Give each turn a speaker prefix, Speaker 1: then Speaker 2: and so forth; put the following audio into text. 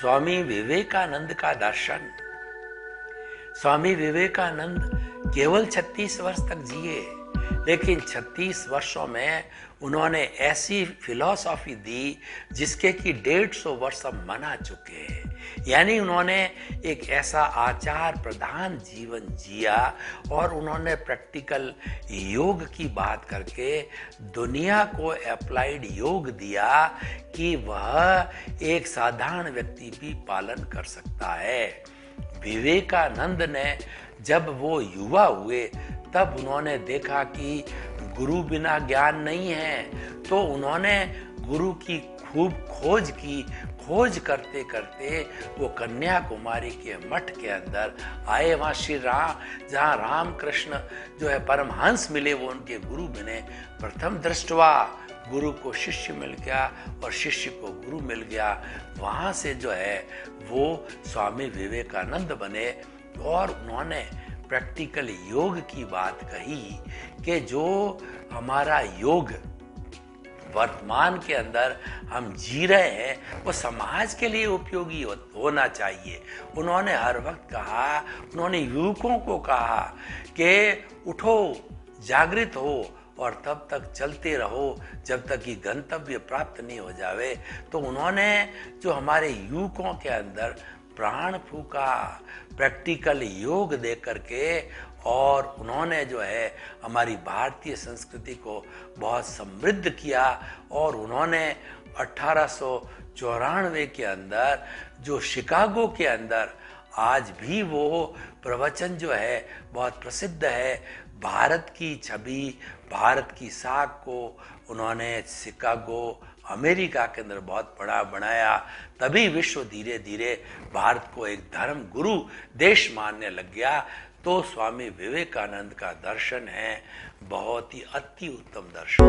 Speaker 1: स्वामी विवेकानंद का दर्शन। स्वामी विवेकानंद केवल 36 वर्ष तक जिए लेकिन 36 वर्षों में उन्होंने ऐसी फिलॉसफी दी जिसके कि डेढ़ सौ वर्ष अब मना चुके हैं। यानी उन्होंने एक ऐसा आचार प्रधान जीवन जिया और उन्होंने प्रैक्टिकल योग की बात करके दुनिया को अप्लाइड योग दिया कि वह एक साधारण व्यक्ति भी पालन कर सकता है। विवेकानंद ने जब वो युवा हुए तब उन्होंने देखा कि गुरु बिना ज्ञान नहीं है। तो उन्होंने गुरु की खूब खोज की। खोज करते करते वो कन्याकुमारी के मठ के अंदर आए वहाँ श्री राम जहाँ राम कृष्ण जो है परमहंस मिले, वो उनके गुरु बने। प्रथम दृष्टवा गुरु को शिष्य मिल गया और शिष्य को गुरु मिल गया। वहाँ से जो है वो स्वामी विवेकानंद बने और उन्होंने प्रैक्टिकल योग की बात कही कि जो हमारा योग वर्तमान के अंदर हम जी रहे हैं वो समाज के लिए उपयोगी हो, होना चाहिए। उन्होंने हर वक्त कहा उन्होंने युवकों को कहा कि उठो जागृत हो और तब तक चलते रहो। जब तक कि गंतव्य प्राप्त नहीं हो जावे तो उन्होंने जो हमारे युवकों के अंदर प्राण फूका, प्रैक्टिकल योग दे करके, और उन्होंने जो है, हमारी भारतीय संस्कृति को बहुत समृद्ध किया, और उन्होंने अठारह सौ चौरानवे के अंदर, जो शिकागो के अंदर, आज भी वो प्रवचन जो है, बहुत प्रसिद्ध है। भारत की छवि, भारत की साख को उन्होंने शिकागो अमेरिका के अंदर बहुत बड़ा बनाया। तभी विश्व धीरे धीरे भारत को एक धर्म गुरु देश मानने लग गया। तो स्वामी विवेकानंद का दर्शन है, बहुत ही अति उत्तम दर्शन।